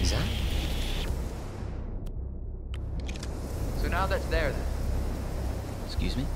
Is that? So now that's there then. Excuse me?